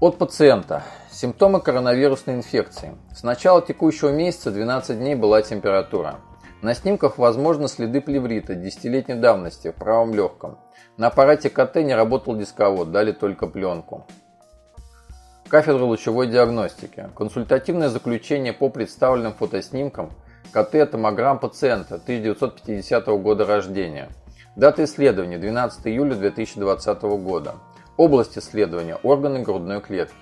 От пациента. Симптомы коронавирусной инфекции. С начала текущего месяца 12 дней была температура. На снимках возможны следы плеврита десятилетней давности в правом легком. На аппарате КТ не работал дисковод, дали только пленку. Кафедра лучевой диагностики. Консультативное заключение по представленным фотоснимкам КТ-томограмм пациента 1950 года рождения. Дата исследования 12 июля 2020 года. Область исследования – органы грудной клетки.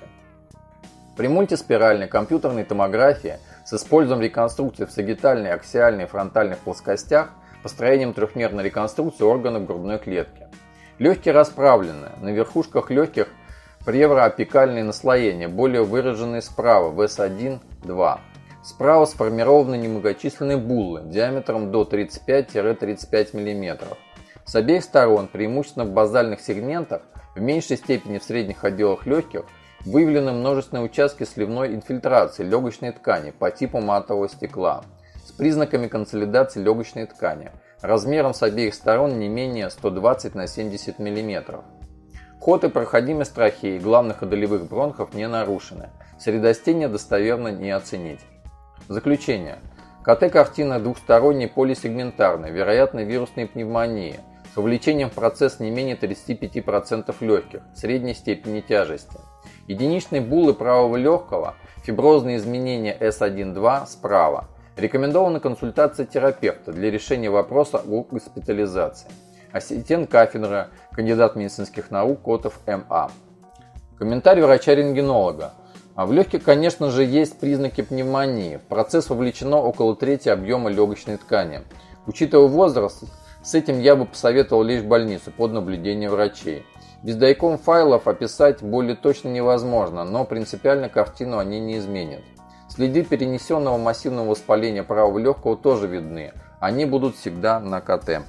При мультиспиральной компьютерной томографии с использованием реконструкции в сагитальной, аксиальной и фронтальных плоскостях построением трехмерной реконструкции органов грудной клетки. Легкие расправлены, на верхушках легких превроапикальные наслоения, более выраженные справа, ВС1, 2. Справа сформированы немногочисленные буллы диаметром до 35-35 мм. С обеих сторон, преимущественно в базальных сегментах, в меньшей степени в средних отделах легких выявлены множественные участки сливной инфильтрации легочной ткани по типу матового стекла с признаками консолидации легочной ткани, размером с обеих сторон не менее 120 на 70 мм. Ход и проходимость трахеи главных и долевых бронхов не нарушены. Средостение достоверно не оценить. Заключение. КТ-картина двухсторонней полисегментарной, вероятно вирусной пневмонии, с вовлечением в процесс не менее 35% легких, средней степени тяжести. Единичные буллы правого легкого, фиброзные изменения S1-2 справа. Рекомендована консультация терапевта для решения вопроса о госпитализации. Ассистент кафедры, кандидат медицинских наук Котов М.А. Комментарий врача-рентгенолога. А в легких, конечно же, есть признаки пневмонии. В процесс вовлечено около трети объема легочной ткани. Учитывая возраст, с этим я бы посоветовал в больницу под наблюдением врачей. Без дайком файлов описать более точно невозможно, но принципиально картину они не изменят. Следы перенесенного массивного воспаления правого легкого тоже видны. Они будут всегда на КТ.